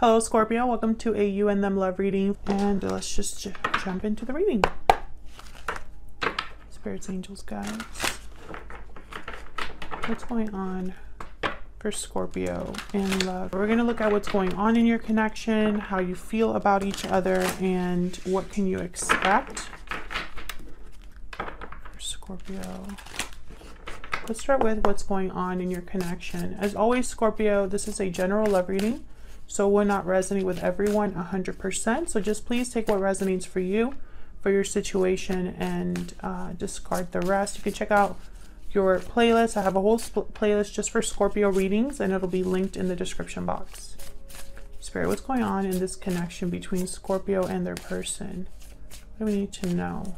Hello, Scorpio. Welcome to a You and Them Love reading. And let's just jump into the reading. Spirits, angels, guys. What's going on for Scorpio in love? We're going to look at what's going on in your connection, how you feel about each other, and what can you expect for Scorpio. Let's start with what's going on in your connection. As always, Scorpio, this is a general love reading so it will not resonate with everyone 100%. So just please take what resonates for you, for your situation, and uh, discard the rest. You can check out your playlist. I have a whole playlist just for Scorpio readings, and it'll be linked in the description box. Spirit, what's going on in this connection between Scorpio and their person? What do we need to know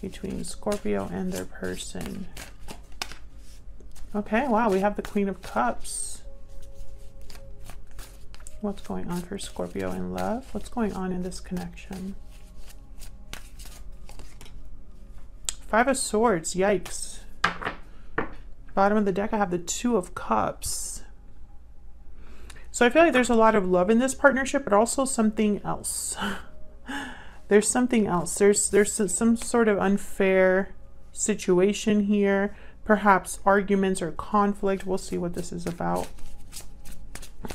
between Scorpio and their person? Okay, wow, we have the Queen of Cups. What's going on for Scorpio in love? What's going on in this connection? Five of Swords. Yikes. Bottom of the deck, I have the Two of Cups. So I feel like there's a lot of love in this partnership, but also something else. there's something else. There's there's some sort of unfair situation here. Perhaps arguments or conflict. We'll see what this is about.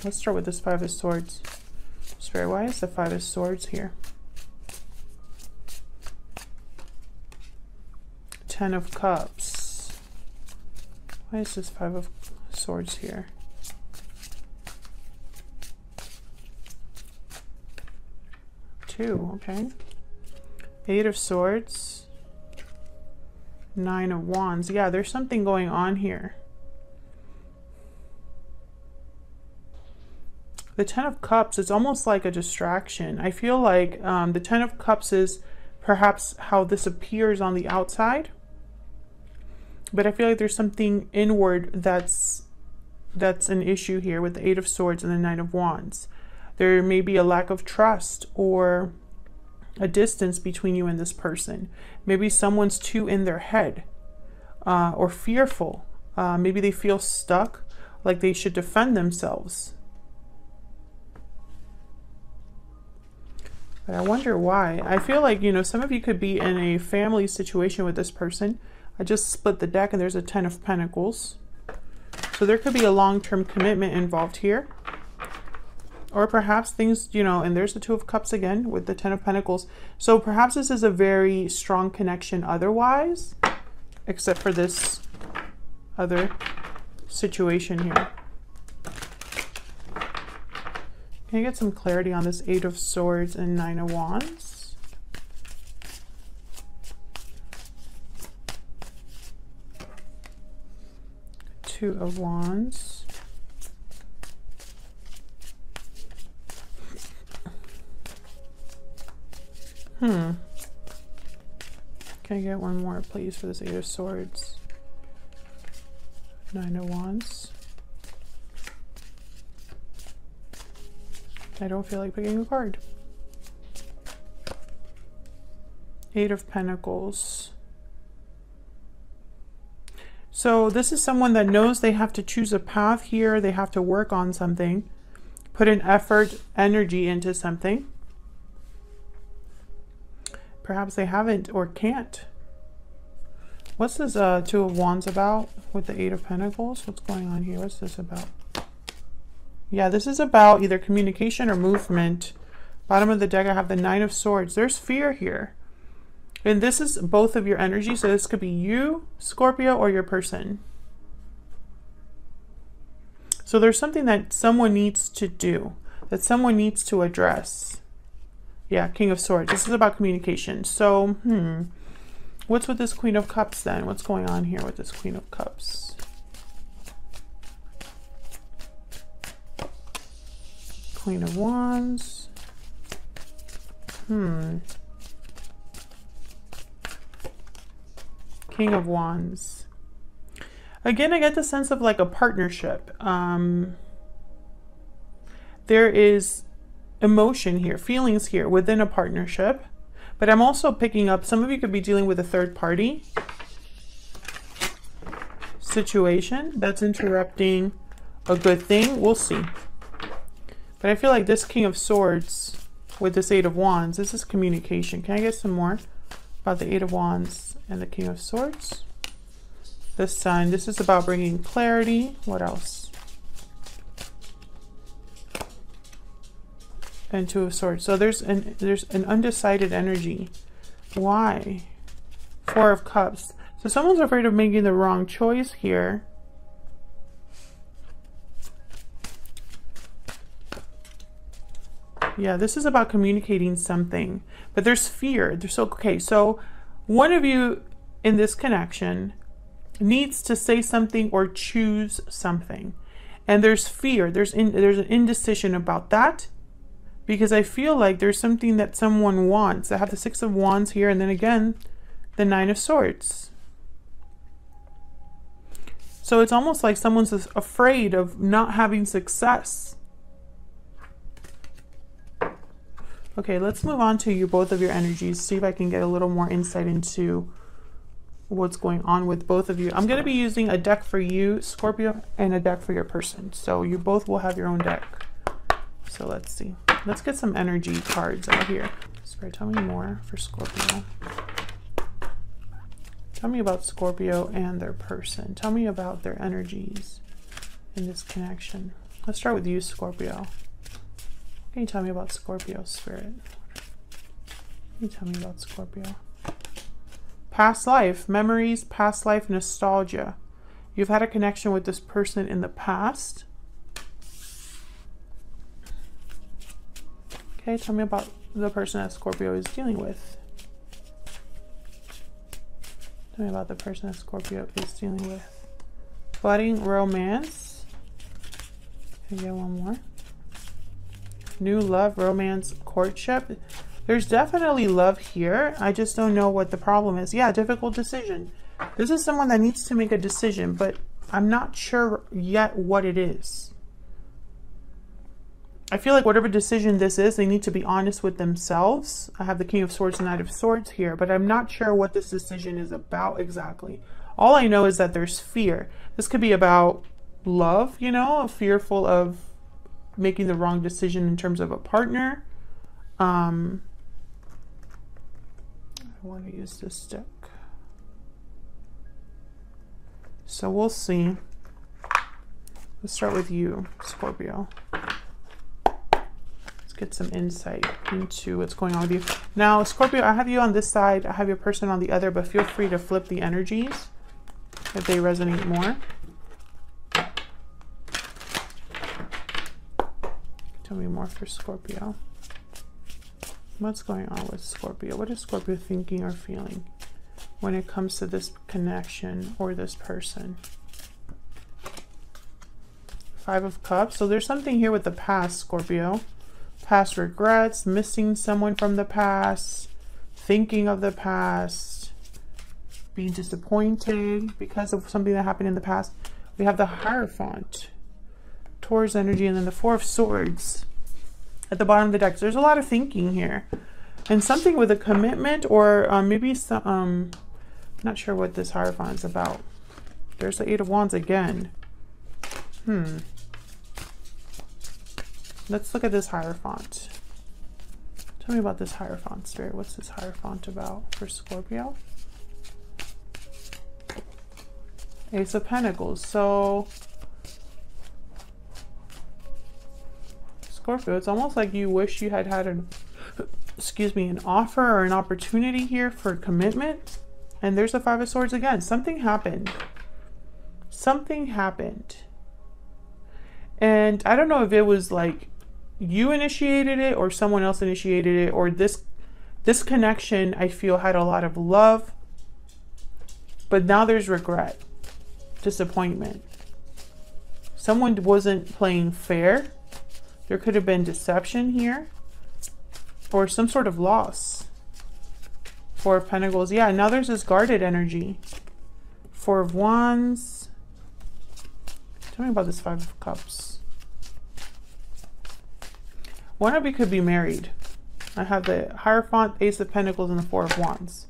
Let's start with this Five of Swords. Spirit, why is the Five of Swords here? Ten of Cups. Why is this Five of Swords here? Two, okay. Eight of Swords. Nine of Wands. Yeah, there's something going on here. The Ten of Cups is almost like a distraction. I feel like um, the Ten of Cups is perhaps how this appears on the outside. But I feel like there's something inward that's that's an issue here with the Eight of Swords and the Nine of Wands. There may be a lack of trust or a distance between you and this person. Maybe someone's too in their head uh, or fearful. Uh, maybe they feel stuck, like they should defend themselves. But I wonder why. I feel like, you know, some of you could be in a family situation with this person. I just split the deck and there's a Ten of Pentacles. So there could be a long-term commitment involved here. Or perhaps things, you know, and there's the Two of Cups again with the Ten of Pentacles. So perhaps this is a very strong connection otherwise, except for this other situation here. Can I get some clarity on this Eight of Swords and Nine of Wands? Two of Wands. Hmm. Can I get one more, please, for this Eight of Swords? Nine of Wands. I don't feel like picking a card. Eight of Pentacles. So this is someone that knows they have to choose a path here. They have to work on something, put an effort, energy into something. Perhaps they haven't or can't. What's this uh, Two of Wands about with the Eight of Pentacles? What's going on here? What's this about? Yeah, this is about either communication or movement. Bottom of the deck, I have the Nine of Swords. There's fear here. And this is both of your energy, So this could be you, Scorpio, or your person. So there's something that someone needs to do, that someone needs to address. Yeah, King of Swords. This is about communication. So, hmm. What's with this Queen of Cups then? What's going on here with this Queen of Cups? Queen of Wands. Hmm. King of Wands. Again, I get the sense of like a partnership. Um, there is emotion here, feelings here within a partnership. But I'm also picking up, some of you could be dealing with a third party situation that's interrupting a good thing. We'll see. But I feel like this King of Swords with this Eight of Wands, this is communication. Can I get some more about the Eight of Wands and the King of Swords? The Sun, this is about bringing clarity. What else? And Two of Swords. So there's an, there's an undecided energy. Why? Four of Cups. So someone's afraid of making the wrong choice here. Yeah, this is about communicating something, but there's fear. There's so okay. So one of you in this connection needs to say something or choose something, and there's fear. There's in, there's an indecision about that because I feel like there's something that someone wants. I have the Six of Wands here, and then again, the Nine of Swords. So it's almost like someone's afraid of not having success. Okay, let's move on to you, both of your energies, see if I can get a little more insight into what's going on with both of you. I'm going to be using a deck for you, Scorpio, and a deck for your person. So you both will have your own deck. So let's see. Let's get some energy cards out here. Spirit, tell me more for Scorpio. Tell me about Scorpio and their person. Tell me about their energies in this connection. Let's start with you, Scorpio. Can you tell me about Scorpio spirit? Can you tell me about Scorpio? Past life, memories, past life nostalgia. You've had a connection with this person in the past. Okay, tell me about the person that Scorpio is dealing with. Tell me about the person that Scorpio is dealing with. Budding romance. Can I get one more? New love, romance, courtship. There's definitely love here. I just don't know what the problem is. Yeah, difficult decision. This is someone that needs to make a decision, but I'm not sure yet what it is. I feel like whatever decision this is, they need to be honest with themselves. I have the King of Swords and Knight of Swords here, but I'm not sure what this decision is about exactly. All I know is that there's fear. This could be about love, you know, a fearful of making the wrong decision in terms of a partner. Um, I want to use this stick. So we'll see. Let's start with you, Scorpio. Let's get some insight into what's going on with you. Now, Scorpio, I have you on this side. I have your person on the other, but feel free to flip the energies if they resonate more. Tell me more for Scorpio. What's going on with Scorpio? What is Scorpio thinking or feeling when it comes to this connection or this person? Five of Cups. So there's something here with the past, Scorpio. Past regrets, missing someone from the past, thinking of the past, being disappointed because of something that happened in the past. We have the Hierophant. Taurus energy, and then the Four of Swords at the bottom of the deck. So there's a lot of thinking here. And something with a commitment or um, maybe some, um, not sure what this Hierophant is about. There's the Eight of Wands again. Hmm. Let's look at this Hierophant. Tell me about this Hierophant, Spirit. What's this Hierophant about for Scorpio? Ace of Pentacles. So Scorpio, it's almost like you wish you had had an, excuse me, an offer or an opportunity here for commitment. And there's the Five of Swords again. Something happened. Something happened. And I don't know if it was like you initiated it or someone else initiated it or this this connection I feel had a lot of love. But now there's regret, disappointment. Someone wasn't playing fair there could have been deception here or some sort of loss. Four of Pentacles. Yeah, now there's this guarded energy. Four of Wands. Tell me about this Five of Cups. One of you could be married. I have the Hierophant, Ace of Pentacles, and the Four of Wands.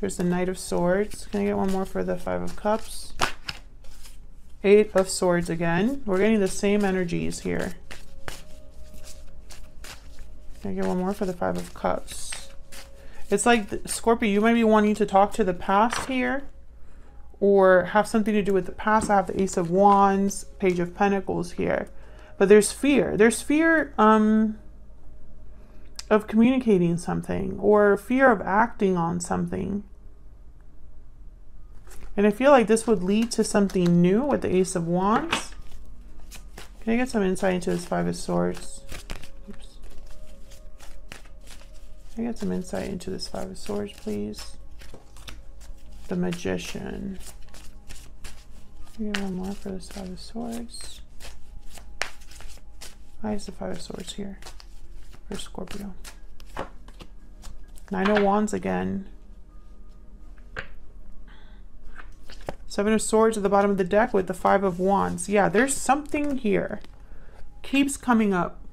There's the Knight of Swords. Can I get one more for the Five of Cups? Eight of Swords again. We're getting the same energies here. Can I get one more for the Five of Cups? It's like, Scorpio, you might be wanting to talk to the past here or have something to do with the past. I have the Ace of Wands, Page of Pentacles here. But there's fear. There's fear um, of communicating something or fear of acting on something. And I feel like this would lead to something new with the Ace of Wands. Can I get some insight into this Five of Swords? I get some insight into this Five of Swords, please? The Magician. Get one more for this Five of Swords. Why is the Five of Swords here for Scorpio? Nine of Wands again. Seven of Swords at the bottom of the deck with the Five of Wands. Yeah, there's something here. Keeps coming up.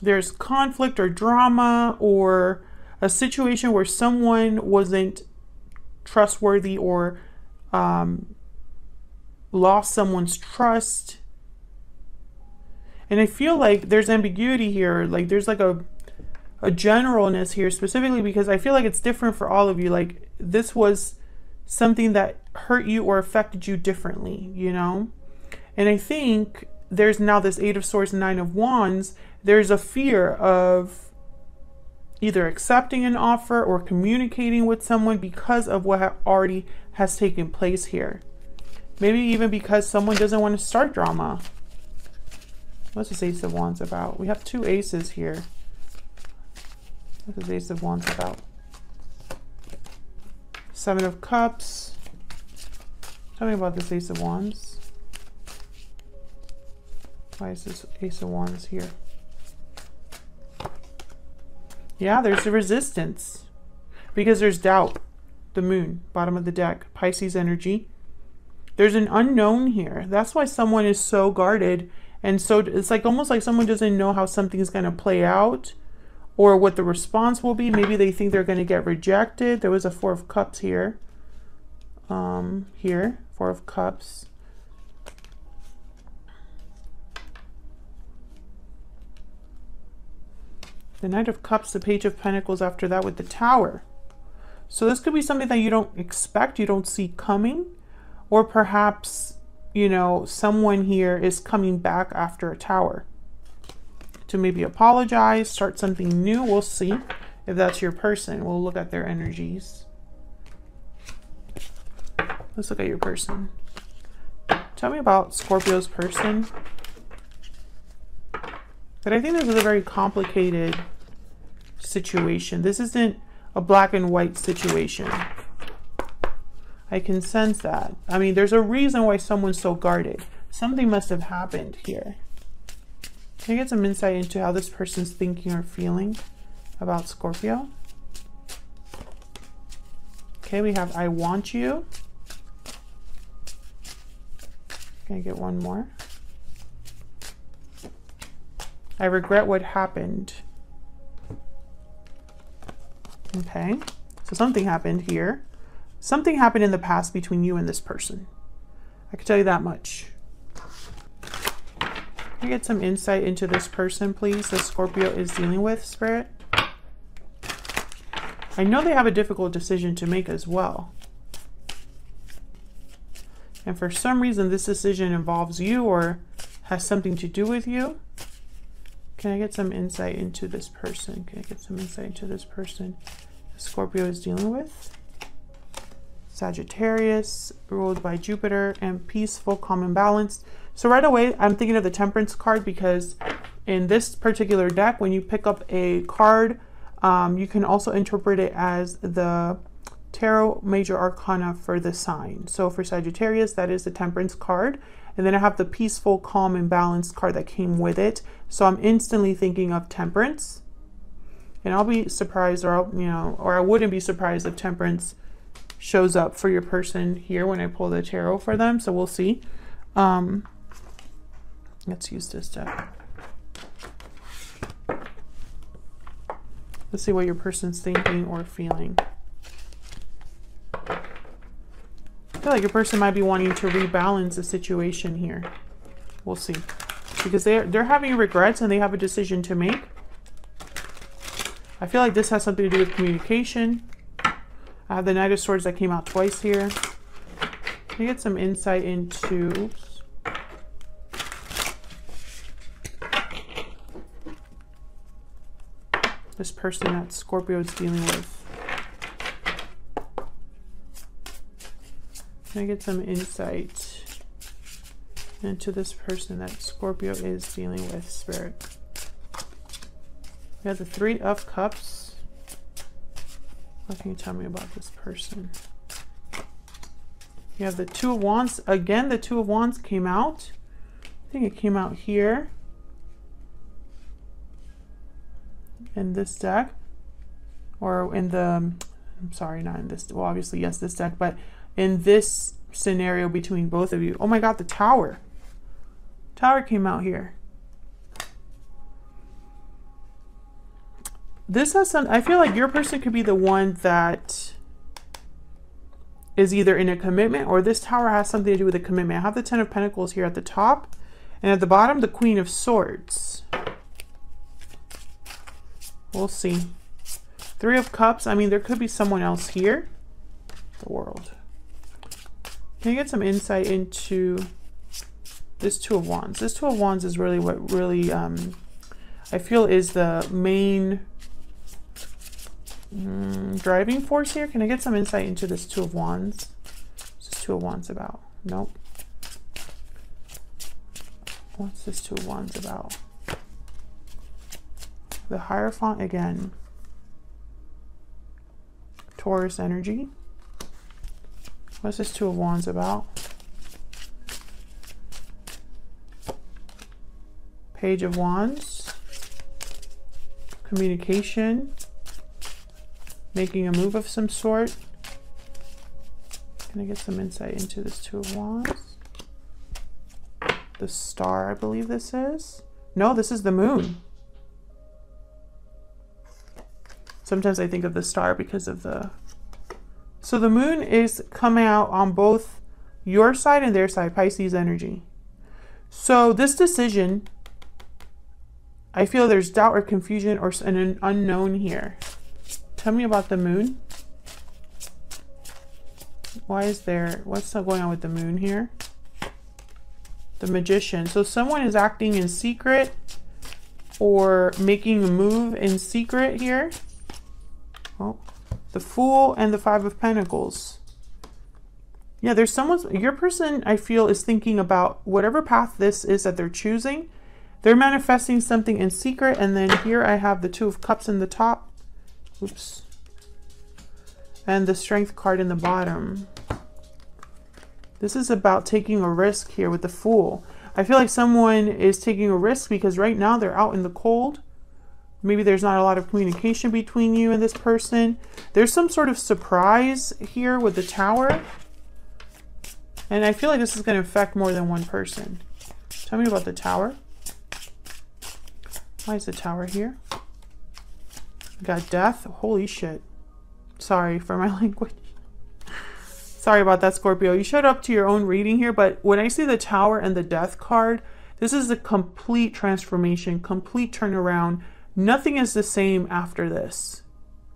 There's conflict or drama or a situation where someone wasn't trustworthy or um, lost someone's trust. And I feel like there's ambiguity here. Like there's like a a generalness here specifically because I feel like it's different for all of you. Like this was something that hurt you or affected you differently, you know? And I think there's now this Eight of Swords, and Nine of Wands. There's a fear of either accepting an offer or communicating with someone because of what already has taken place here. Maybe even because someone doesn't want to start drama. What's this Ace of Wands about? We have two aces here. What's this Ace of Wands about? Seven of Cups. Tell me about this Ace of Wands. Why is this Ace of Wands here? Yeah, there's a resistance. Because there's doubt. The moon, bottom of the deck. Pisces energy. There's an unknown here. That's why someone is so guarded. And so it's like almost like someone doesn't know how something's going to play out or what the response will be. Maybe they think they're going to get rejected. There was a Four of Cups here. Um, here, Four of Cups. The Knight of Cups, the Page of Pentacles after that with the Tower. So this could be something that you don't expect, you don't see coming. Or perhaps, you know, someone here is coming back after a tower to maybe apologize, start something new. We'll see if that's your person. We'll look at their energies. Let's look at your person. Tell me about Scorpio's person. But I think this is a very complicated situation. This isn't a black and white situation. I can sense that. I mean, there's a reason why someone's so guarded. Something must have happened here. Can I get some insight into how this person's thinking or feeling about Scorpio? Okay, we have I want you. Can I get one more? I regret what happened. Okay, so something happened here. Something happened in the past between you and this person. I can tell you that much. Can I get some insight into this person, please, that Scorpio is dealing with, Spirit? I know they have a difficult decision to make as well. And for some reason, this decision involves you or has something to do with you. Can I get some insight into this person? Can I get some insight into this person Scorpio is dealing with? Sagittarius, ruled by Jupiter, and peaceful, calm, and balanced. So right away, I'm thinking of the Temperance card because in this particular deck, when you pick up a card, um, you can also interpret it as the Tarot Major Arcana for the sign. So for Sagittarius, that is the Temperance card. And then I have the Peaceful, Calm, and Balanced card that came with it. So I'm instantly thinking of Temperance. And I'll be surprised, or I'll, you know, or I wouldn't be surprised if Temperance shows up for your person here when I pull the tarot for them. So we'll see. Um, Let's use this deck. Let's see what your person's thinking or feeling. I feel like your person might be wanting to rebalance the situation here. We'll see. Because they're, they're having regrets and they have a decision to make. I feel like this has something to do with communication. I have the Knight of Swords that came out twice here. Let me get some insight into... Oops. This person that Scorpio is dealing with. Can I get some insight into this person that Scorpio is dealing with, Spirit? We have the Three of Cups. What can you tell me about this person? You have the Two of Wands. Again, the Two of Wands came out. I think it came out here. In this deck. Or in the... I'm sorry, not in this... Well, obviously, yes, this deck. But in this scenario between both of you. Oh my god, the tower. Tower came out here. This has some, I feel like your person could be the one that is either in a commitment or this tower has something to do with a commitment. I have the Ten of Pentacles here at the top and at the bottom, the Queen of Swords. We'll see. Three of Cups, I mean, there could be someone else here. The world. Can you get some insight into this Two of Wands? This Two of Wands is really what really um, I feel is the main mm, driving force here. Can I get some insight into this Two of Wands? What's this Two of Wands about? Nope. What's this Two of Wands about? The Hierophant again. Taurus energy. What's this Two of Wands about? Page of Wands. Communication. Making a move of some sort. Can I get some insight into this Two of Wands? The star, I believe this is. No, this is the moon. Sometimes I think of the star because of the so the moon is coming out on both your side and their side, Pisces energy. So this decision, I feel there's doubt or confusion or an unknown here. Tell me about the moon. Why is there, what's going on with the moon here? The magician. So someone is acting in secret or making a move in secret here. Oh, the Fool and the Five of Pentacles. Yeah, there's someone, your person, I feel, is thinking about whatever path this is that they're choosing. They're manifesting something in secret. And then here I have the Two of Cups in the top. Oops. And the Strength card in the bottom. This is about taking a risk here with the Fool. I feel like someone is taking a risk because right now they're out in the cold. Maybe there's not a lot of communication between you and this person. There's some sort of surprise here with the tower. And I feel like this is going to affect more than one person. Tell me about the tower. Why is the tower here? I got death. Holy shit. Sorry for my language. Sorry about that, Scorpio. You showed up to your own reading here, but when I see the tower and the death card, this is a complete transformation, complete turnaround Nothing is the same after this.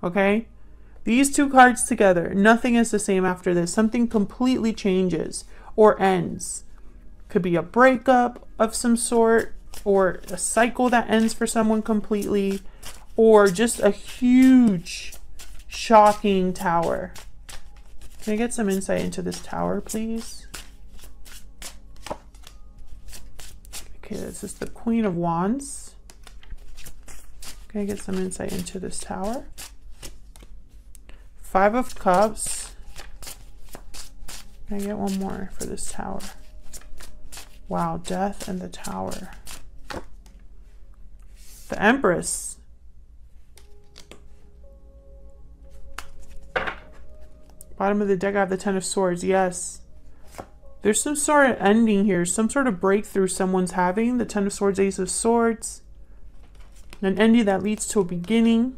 Okay? These two cards together, nothing is the same after this. Something completely changes or ends. Could be a breakup of some sort, or a cycle that ends for someone completely, or just a huge, shocking tower. Can I get some insight into this tower, please? Okay, this is the Queen of Wands. Can I get some insight into this tower? Five of Cups. Can I get one more for this tower? Wow, Death and the Tower. The Empress. Bottom of the deck, I have the Ten of Swords. Yes. There's some sort of ending here. Some sort of breakthrough someone's having. The Ten of Swords, Ace of Swords an ending that leads to a beginning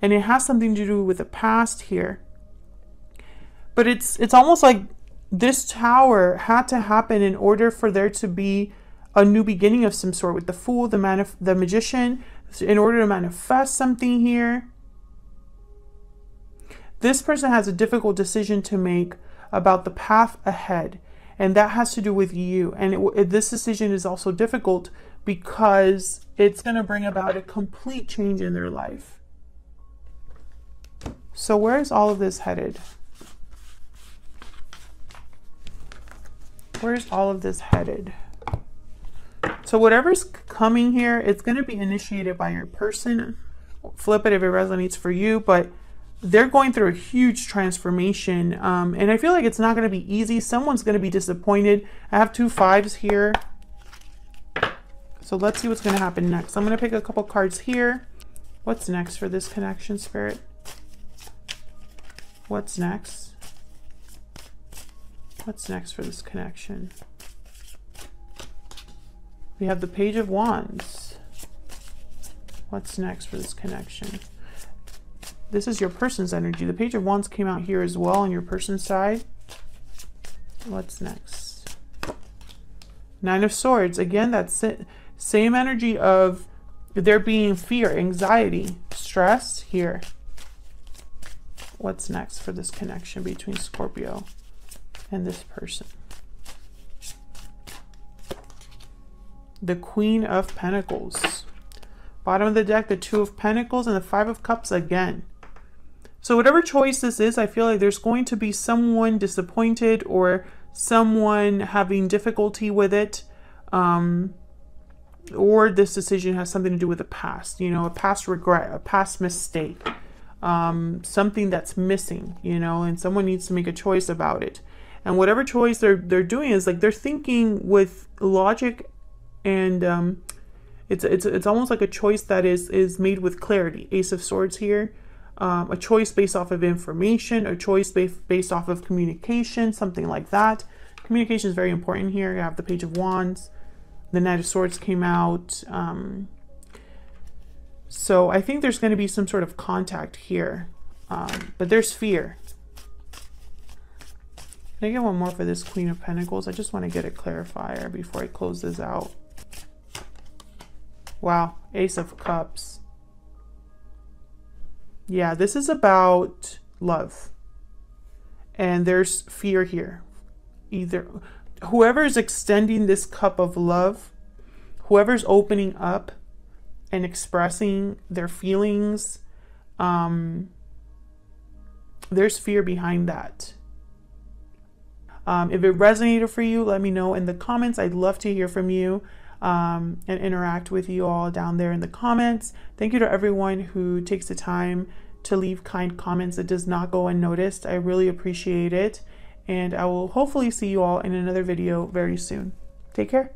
and it has something to do with the past here but it's it's almost like this tower had to happen in order for there to be a new beginning of some sort with the fool the man the magician in order to manifest something here. This person has a difficult decision to make about the path ahead, and that has to do with you. And it, this decision is also difficult because it's going to bring about a complete change in their life. So, where is all of this headed? Where's all of this headed? So whatever's coming here, it's going to be initiated by your person. Flip it if it resonates for you, but they're going through a huge transformation. Um, and I feel like it's not going to be easy. Someone's going to be disappointed. I have two fives here. So let's see what's going to happen next. I'm going to pick a couple cards here. What's next for this connection, Spirit? What's next? What's next for this connection? We have the Page of Wands. What's next for this connection? This is your person's energy. The Page of Wands came out here as well on your person's side. What's next? Nine of Swords. Again, that's it. Same energy of there being fear, anxiety, stress here. What's next for this connection between Scorpio and this person. The Queen of Pentacles. Bottom of the deck, the Two of Pentacles and the Five of Cups again. So whatever choice this is, I feel like there's going to be someone disappointed or someone having difficulty with it. Um, or this decision has something to do with the past, you know, a past regret, a past mistake, um, something that's missing, you know, and someone needs to make a choice about it and whatever choice they're they're doing is like they're thinking with logic and um it's it's it's almost like a choice that is is made with clarity ace of swords here um, a choice based off of information a choice based based off of communication something like that communication is very important here you have the page of wands the knight of swords came out um, so i think there's going to be some sort of contact here um, but there's fear can I get one more for this Queen of Pentacles? I just want to get a clarifier before I close this out. Wow, Ace of Cups. Yeah, this is about love. And there's fear here. Either whoever is extending this cup of love, whoever's opening up and expressing their feelings, um, there's fear behind that um, if it resonated for you, let me know in the comments. I'd love to hear from you um, and interact with you all down there in the comments. Thank you to everyone who takes the time to leave kind comments. It does not go unnoticed. I really appreciate it. And I will hopefully see you all in another video very soon. Take care.